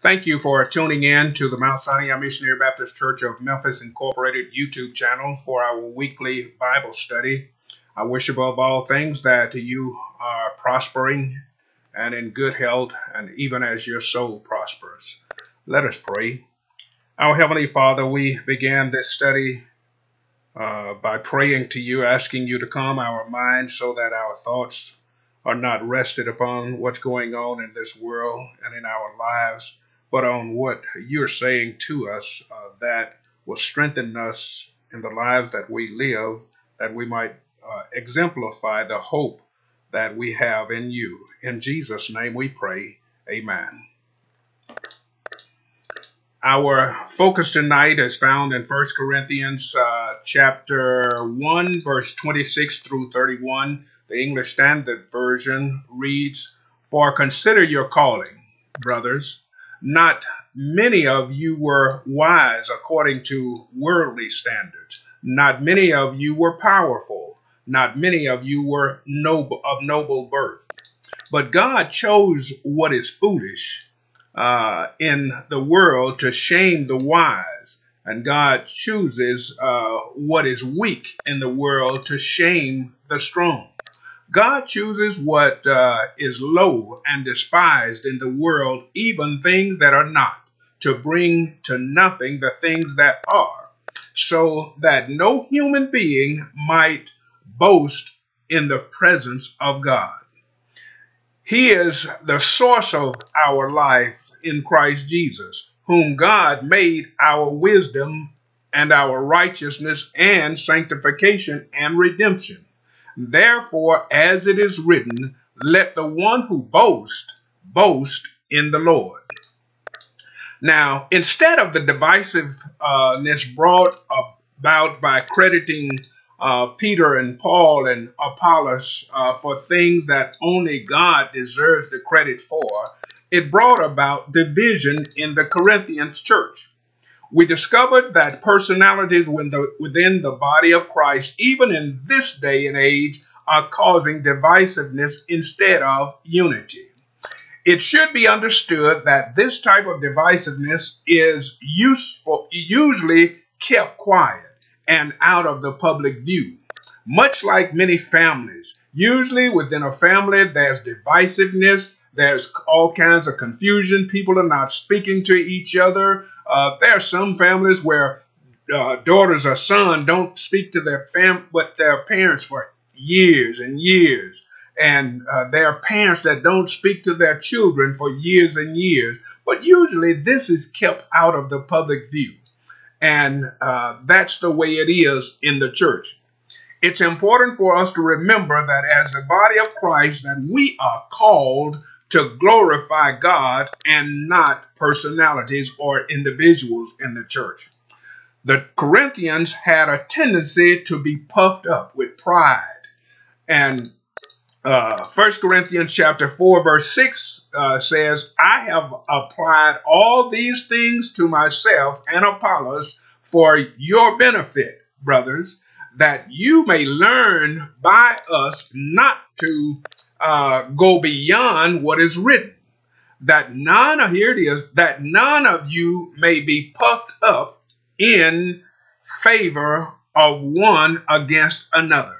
Thank you for tuning in to the Mount Sinai Missionary Baptist Church of Memphis Incorporated YouTube channel for our weekly Bible study. I wish above all things that you are prospering and in good health, and even as your soul prospers. Let us pray. Our Heavenly Father, we began this study uh, by praying to you, asking you to calm our minds so that our thoughts are not rested upon what's going on in this world and in our lives but on what you're saying to us uh, that will strengthen us in the lives that we live, that we might uh, exemplify the hope that we have in you. In Jesus' name we pray. Amen. Our focus tonight is found in 1 Corinthians uh, chapter 1, verse 26 through 31. The English Standard Version reads, For consider your calling, brothers. Not many of you were wise according to worldly standards. Not many of you were powerful. Not many of you were noble, of noble birth. But God chose what is foolish uh, in the world to shame the wise. And God chooses uh, what is weak in the world to shame the strong. God chooses what uh, is low and despised in the world, even things that are not, to bring to nothing the things that are, so that no human being might boast in the presence of God. He is the source of our life in Christ Jesus, whom God made our wisdom and our righteousness and sanctification and redemption. Therefore, as it is written, let the one who boasts boast in the Lord. Now, instead of the divisiveness brought about by crediting uh, Peter and Paul and Apollos uh, for things that only God deserves the credit for, it brought about division in the Corinthians church we discovered that personalities within the body of Christ, even in this day and age, are causing divisiveness instead of unity. It should be understood that this type of divisiveness is useful, usually kept quiet and out of the public view. Much like many families, usually within a family, there's divisiveness, there's all kinds of confusion. People are not speaking to each other. Uh, there are some families where uh, daughters or son don't speak to their fam, but their parents for years and years, and uh, there are parents that don't speak to their children for years and years. But usually, this is kept out of the public view, and uh, that's the way it is in the church. It's important for us to remember that as the body of Christ, that we are called to glorify God and not personalities or individuals in the church. The Corinthians had a tendency to be puffed up with pride. And uh, 1 Corinthians chapter 4 verse 6 uh, says, I have applied all these things to myself and Apollos for your benefit, brothers, that you may learn by us not to uh, go beyond what is written. That none, here it is, that none of you may be puffed up in favor of one against another.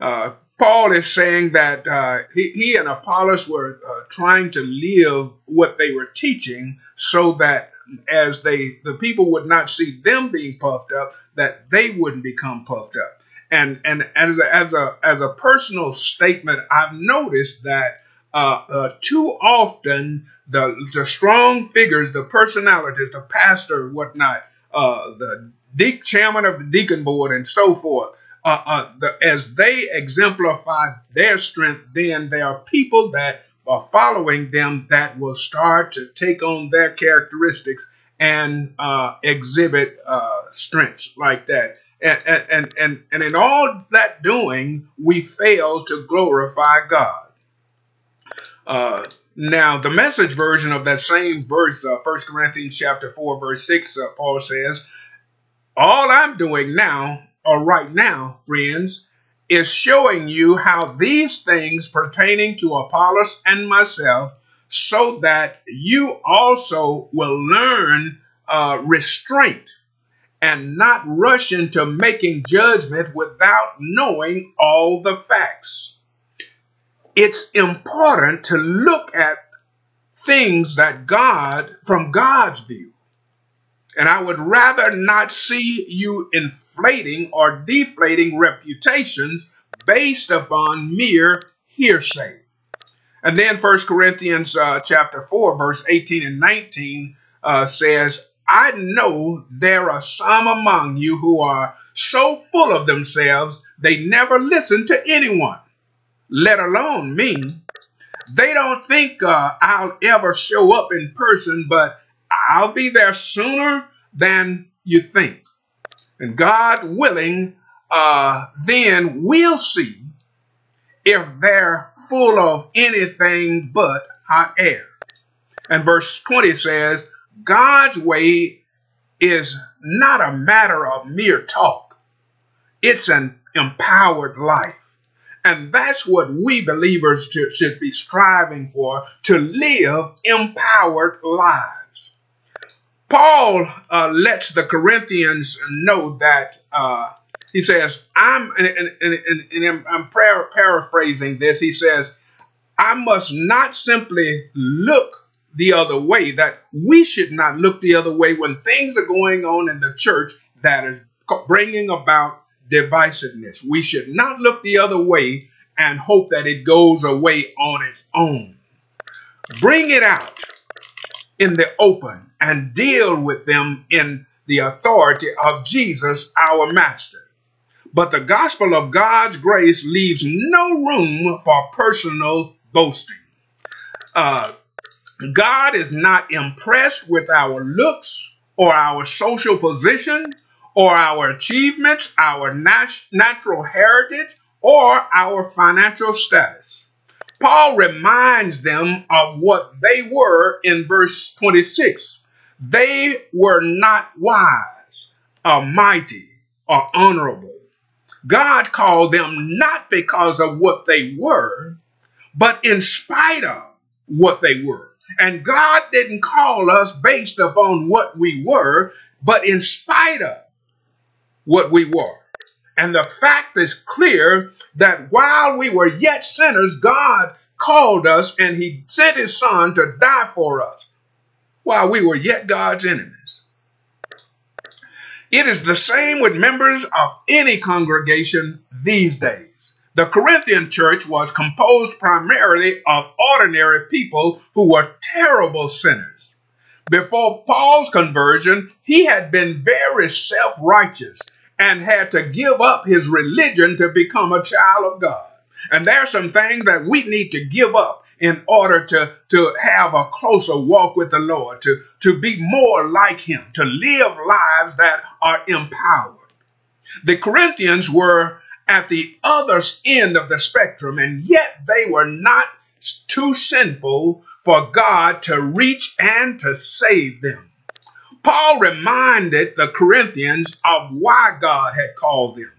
Uh, Paul is saying that uh, he, he, and Apollos were uh, trying to live what they were teaching so that as they the people would not see them being puffed up, that they wouldn't become puffed up and and as a, as a as a personal statement, I've noticed that uh, uh, too often the the strong figures, the personalities, the pastor, whatnot, uh, the de- chairman of the deacon board, and so forth. Uh, uh, the, as they exemplify their strength, then there are people that are following them that will start to take on their characteristics and uh, exhibit strengths like that. And, and, and, and in all that doing, we fail to glorify God. Uh, now, the message version of that same verse, uh, 1 Corinthians chapter 4, verse 6, uh, Paul says, All I'm doing now, or right now, friends, is showing you how these things pertaining to Apollos and myself so that you also will learn uh, restraint and not rush into making judgment without knowing all the facts. It's important to look at things that God, from God's view. And I would rather not see you inflating or deflating reputations based upon mere hearsay. And then First Corinthians uh, chapter 4, verse 18 and 19 uh, says, I know there are some among you who are so full of themselves they never listen to anyone, let alone me. They don't think uh, I'll ever show up in person, but I'll be there sooner than you think. And God willing, uh, then we'll see if they're full of anything but hot air. And verse 20 says, God's way is not a matter of mere talk, it's an empowered life. And that's what we believers should be striving for to live empowered lives. Paul uh, lets the Corinthians know that uh, he says, I'm, and, and, and, and I'm paraphrasing this. He says, I must not simply look the other way, that we should not look the other way when things are going on in the church that is bringing about divisiveness. We should not look the other way and hope that it goes away on its own. Bring it out in the open and deal with them in the authority of Jesus, our Master. But the gospel of God's grace leaves no room for personal boasting. Uh, God is not impressed with our looks or our social position or our achievements, our nat- natural heritage, or our financial status. Paul reminds them of what they were in verse 26. They were not wise, or mighty, or honorable. God called them not because of what they were, but in spite of what they were. And God didn't call us based upon what we were, but in spite of what we were. And the fact is clear that while we were yet sinners, God called us and he sent his son to die for us while we were yet God's enemies. It is the same with members of any congregation these days. The Corinthian church was composed primarily of ordinary people who were terrible sinners. Before Paul's conversion, he had been very self righteous and had to give up his religion to become a child of God. And there are some things that we need to give up in order to, to have a closer walk with the Lord, to, to be more like Him, to live lives that are empowered. The Corinthians were at the other end of the spectrum, and yet they were not too sinful for God to reach and to save them. Paul reminded the Corinthians of why God had called them.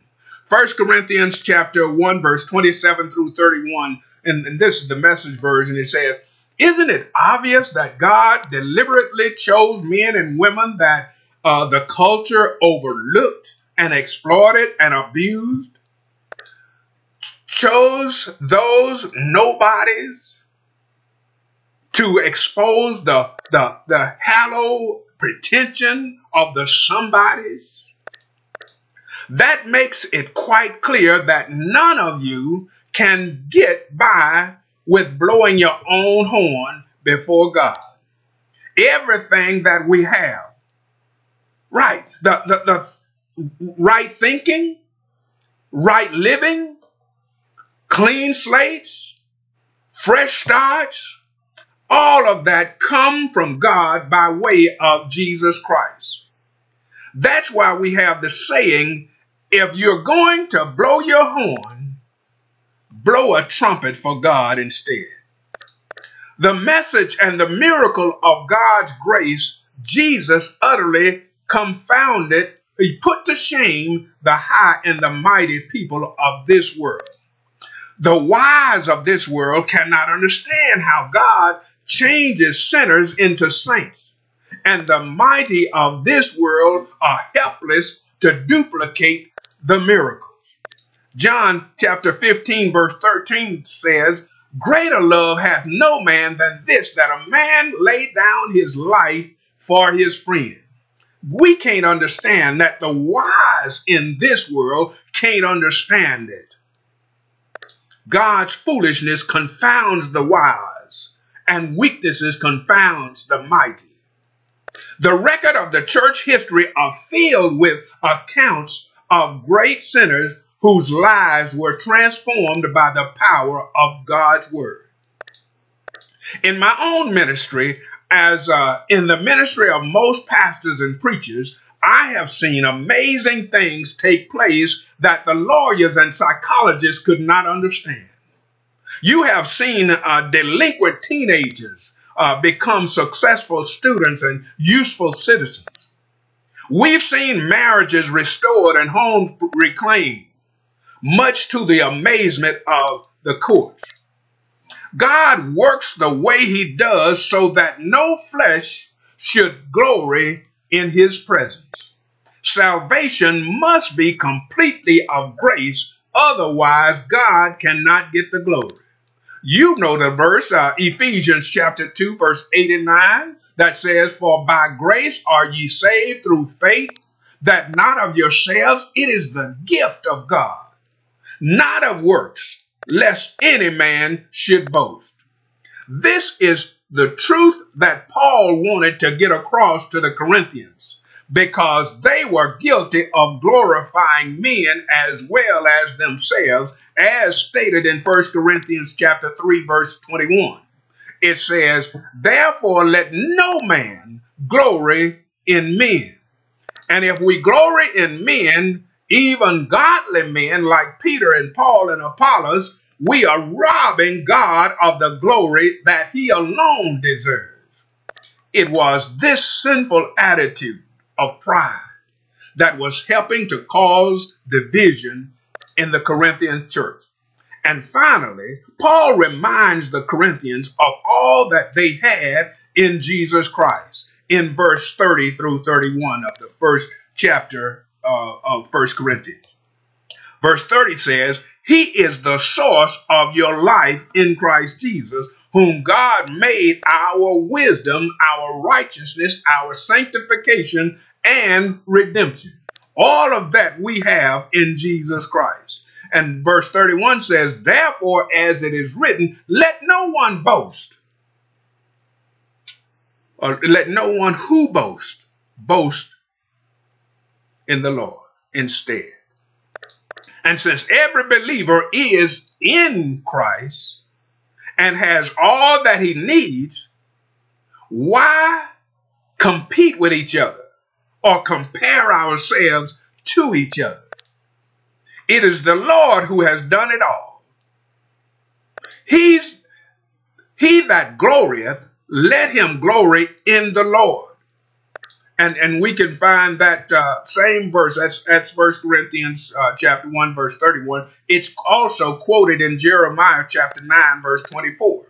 1 Corinthians chapter 1 verse 27 through 31 and, and this is the message version it says isn't it obvious that God deliberately chose men and women that uh, the culture overlooked and exploited and abused? Chose those nobodies to expose the, the, the hallowed pretension of the somebodies. That makes it quite clear that none of you can get by with blowing your own horn before God. Everything that we have, right, the, the, the right thinking, right living, clean slates, fresh starts, all of that come from God by way of Jesus Christ. That's why we have the saying, if you're going to blow your horn, blow a trumpet for God instead. The message and the miracle of God's grace, Jesus utterly confounded, he put to shame the high and the mighty people of this world. The wise of this world cannot understand how God changes sinners into saints, and the mighty of this world are helpless to duplicate the miracles. John chapter 15, verse 13 says, Greater love hath no man than this, that a man lay down his life for his friend. We can't understand that the wise in this world can't understand it. God's foolishness confounds the wise, and weaknesses confounds the mighty. The record of the church history are filled with accounts of great sinners whose lives were transformed by the power of God's word. In my own ministry, as uh, in the ministry of most pastors and preachers, I have seen amazing things take place that the lawyers and psychologists could not understand. You have seen uh, delinquent teenagers uh, become successful students and useful citizens. We've seen marriages restored and homes reclaimed, much to the amazement of the courts. God works the way he does so that no flesh should glory in his presence. Salvation must be completely of grace, otherwise, God cannot get the glory. You know the verse, uh, Ephesians chapter 2, verse 8 and 9, that says, For by grace are ye saved through faith, that not of yourselves, it is the gift of God, not of works, lest any man should boast. This is the truth that Paul wanted to get across to the Corinthians because they were guilty of glorifying men as well as themselves as stated in 1 Corinthians chapter 3 verse 21. It says, "Therefore let no man glory in men." And if we glory in men, even godly men like Peter and Paul and Apollos, we are robbing God of the glory that he alone deserves. It was this sinful attitude of pride that was helping to cause division in the Corinthian church. And finally, Paul reminds the Corinthians of all that they had in Jesus Christ in verse 30 through 31 of the first chapter uh, of First Corinthians. Verse 30 says, He is the source of your life in Christ Jesus, whom God made our wisdom, our righteousness, our sanctification, and redemption. All of that we have in Jesus Christ. And verse 31 says, Therefore, as it is written, let no one boast, or let no one who boast, boast in the Lord instead. And since every believer is in Christ and has all that he needs, why compete with each other or compare ourselves to each other? It is the Lord who has done it all. He's he that glorieth, let him glory in the Lord. And and we can find that uh, same verse. That's that's First Corinthians uh, chapter one verse thirty one. It's also quoted in Jeremiah chapter nine verse twenty four,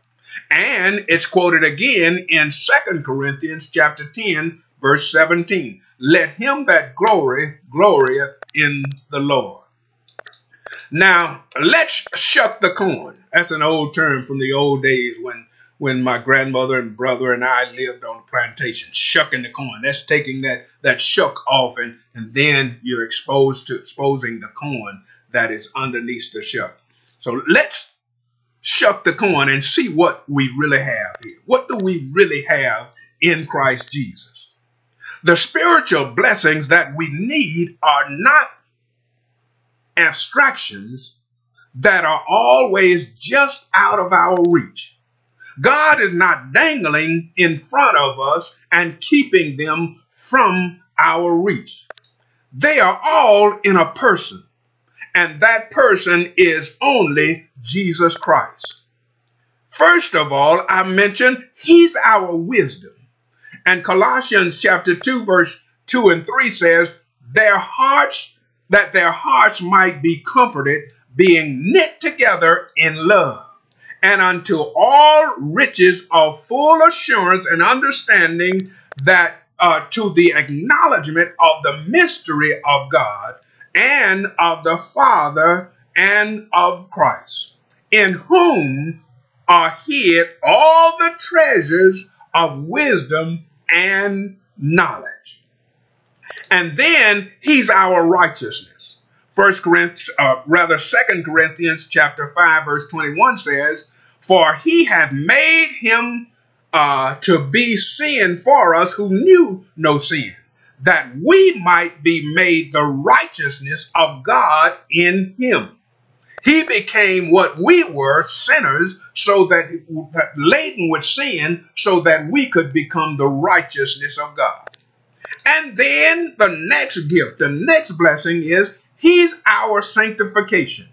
and it's quoted again in Second Corinthians chapter ten verse seventeen. Let him that glory glorieth in the Lord. Now, let's shuck the corn. That's an old term from the old days when when my grandmother and brother and I lived on the plantation, shucking the corn. That's taking that that shuck off and, and then you're exposed to exposing the corn that is underneath the shuck. So let's shuck the corn and see what we really have here. What do we really have in Christ Jesus? The spiritual blessings that we need are not abstractions that are always just out of our reach. God is not dangling in front of us and keeping them from our reach. They are all in a person, and that person is only Jesus Christ. First of all, I mentioned he's our wisdom. And Colossians chapter 2, verse 2 and 3 says, Their hearts that their hearts might be comforted, being knit together in love, and unto all riches of full assurance and understanding that uh, to the acknowledgement of the mystery of God and of the Father and of Christ, in whom are hid all the treasures of wisdom and knowledge. And then he's our righteousness. First Corinthians, uh, rather Second Corinthians chapter 5 verse 21 says, For he hath made him uh, to be sin for us who knew no sin, that we might be made the righteousness of God in him. He became what we were, sinners, so that, that laden with sin, so that we could become the righteousness of God. And then the next gift, the next blessing is He's our sanctification.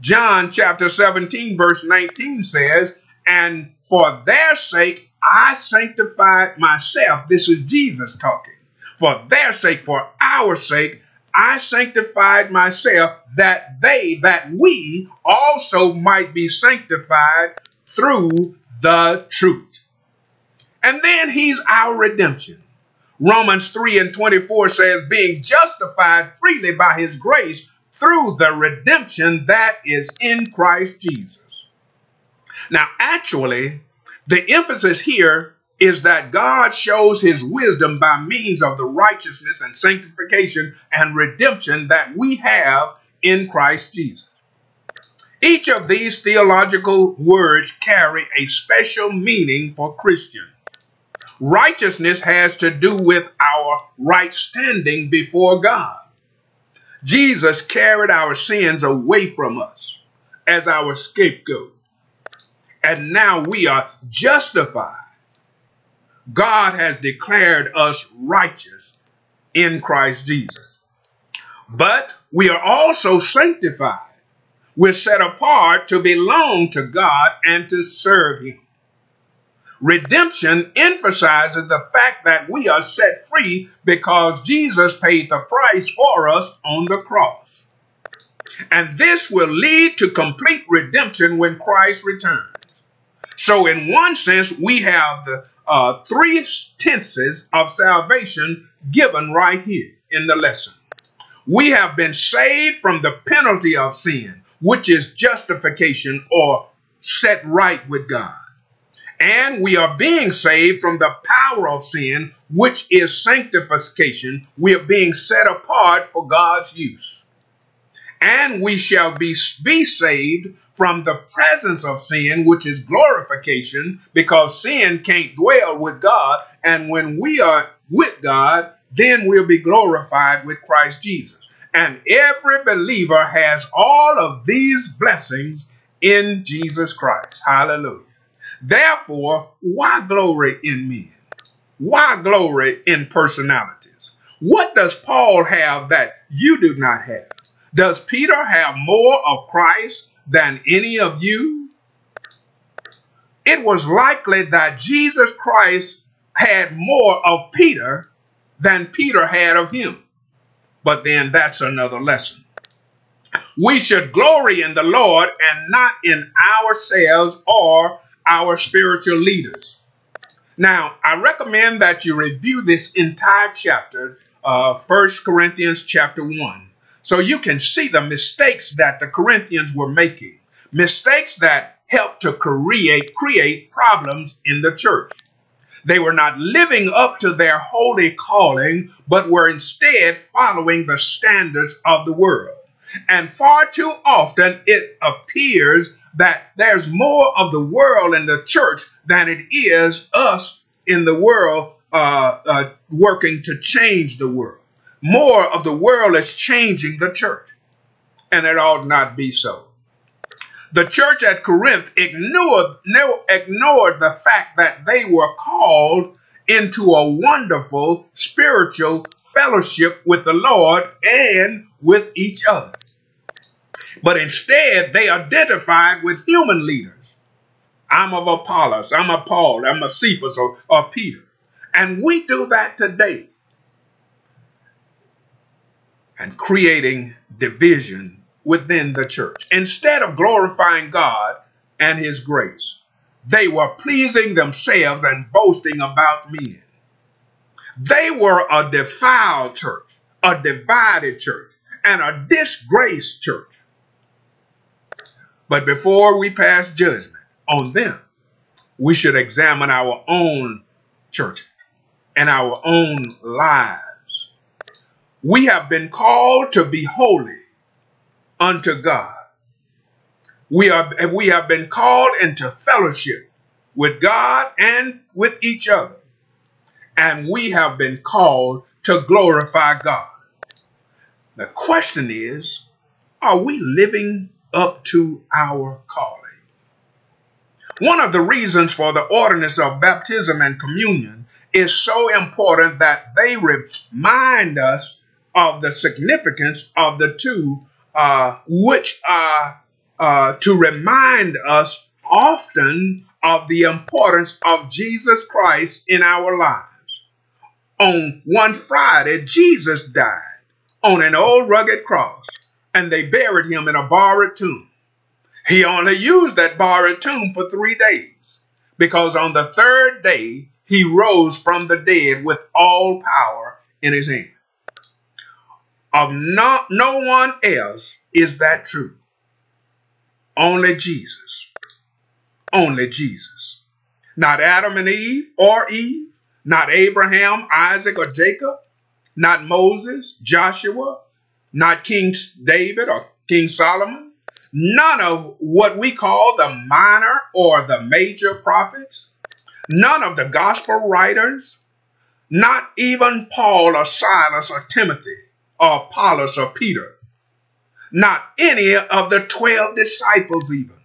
John chapter 17, verse 19 says, And for their sake I sanctified myself. This is Jesus talking. For their sake, for our sake, I sanctified myself that they, that we also might be sanctified through the truth. And then he's our redemption. Romans 3 and 24 says, being justified freely by his grace through the redemption that is in Christ Jesus. Now, actually, the emphasis here is that God shows his wisdom by means of the righteousness and sanctification and redemption that we have in Christ Jesus. Each of these theological words carry a special meaning for Christians. Righteousness has to do with our right standing before God. Jesus carried our sins away from us as our scapegoat. And now we are justified. God has declared us righteous in Christ Jesus. But we are also sanctified. We're set apart to belong to God and to serve Him. Redemption emphasizes the fact that we are set free because Jesus paid the price for us on the cross. And this will lead to complete redemption when Christ returns. So, in one sense, we have the uh, three tenses of salvation given right here in the lesson. We have been saved from the penalty of sin, which is justification or set right with God and we are being saved from the power of sin, which is sanctification. We are being set apart for God's use. And we shall be, be saved from the presence of sin, which is glorification, because sin can't dwell with God. And when we are with God, then we'll be glorified with Christ Jesus. And every believer has all of these blessings in Jesus Christ. Hallelujah. Therefore, why glory in men? Why glory in personalities? What does Paul have that you do not have? Does Peter have more of Christ than any of you? It was likely that Jesus Christ had more of Peter than Peter had of him. But then that's another lesson. We should glory in the Lord and not in ourselves or our spiritual leaders. Now, I recommend that you review this entire chapter, uh, 1 Corinthians chapter 1, so you can see the mistakes that the Corinthians were making, mistakes that helped to create, create problems in the church. They were not living up to their holy calling, but were instead following the standards of the world. And far too often it appears that there's more of the world in the church than it is us in the world uh, uh, working to change the world. More of the world is changing the church, and it ought not be so. The church at Corinth ignored, ignored the fact that they were called into a wonderful spiritual fellowship with the Lord and with each other but instead they identified with human leaders. I'm of Apollos, I'm of Paul, I'm a Cephas or, or Peter. And we do that today. And creating division within the church. Instead of glorifying God, and his grace. They were pleasing themselves and boasting about men. They were a defiled church, a divided church, and a disgraced church. But before we pass judgment on them, we should examine our own church and our own lives. We have been called to be holy unto God. We are we have been called into fellowship with God and with each other. And we have been called to glorify God. The question is, are we living up to our calling? One of the reasons for the ordinance of baptism and communion is so important that they remind us of the significance of the two, uh, which are uh, to remind us often of the importance of Jesus Christ in our lives. On one Friday, Jesus died on an old rugged cross, and they buried him in a borrowed tomb. He only used that borrowed tomb for three days, because on the third day, he rose from the dead with all power in his hand. Of no, no one else is that true. Only Jesus. Only Jesus. Not Adam and Eve or Eve, not Abraham, Isaac, or Jacob, not Moses, Joshua, not King David or King Solomon, none of what we call the minor or the major prophets, none of the gospel writers, not even Paul or Silas or Timothy or Apollos or Peter, not any of the 12 disciples, even.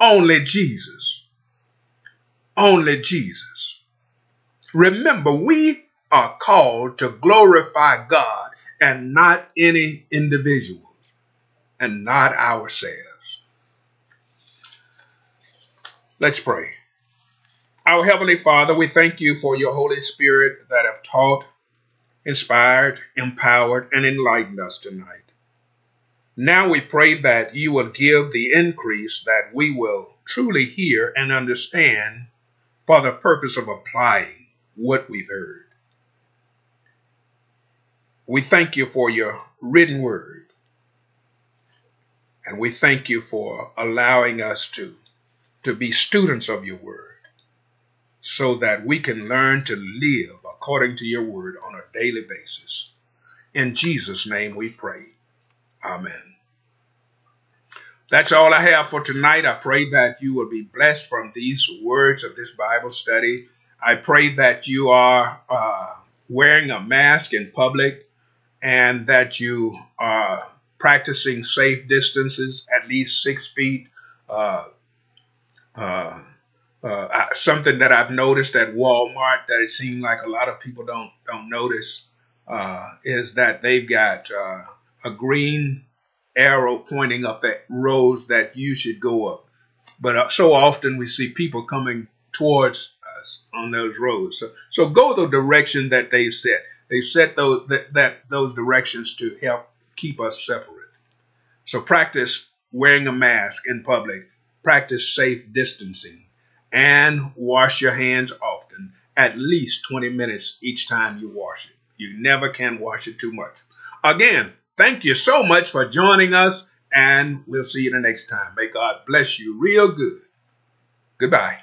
Only Jesus. Only Jesus. Remember, we are called to glorify God and not any individuals and not ourselves. Let's pray. Our Heavenly Father, we thank you for your Holy Spirit that have taught, inspired, empowered, and enlightened us tonight. Now we pray that you will give the increase that we will truly hear and understand for the purpose of applying what we've heard. We thank you for your written word. And we thank you for allowing us to, to be students of your word so that we can learn to live according to your word on a daily basis. In Jesus' name we pray. Amen. That's all I have for tonight. I pray that you will be blessed from these words of this Bible study. I pray that you are uh, wearing a mask in public and that you are practicing safe distances, at least six feet. Uh, uh, uh, something that I've noticed at Walmart that it seems like a lot of people don't don't notice uh, is that they've got uh, a green arrow pointing up that rows that you should go up. But uh, so often we see people coming towards us on those roads. So, so go the direction that they've set. They've set those that, that those directions to help keep us separate. So practice wearing a mask in public. Practice safe distancing and wash your hands often, at least 20 minutes each time you wash it. You never can wash it too much. Again, Thank you so much for joining us, and we'll see you the next time. May God bless you real good. Goodbye.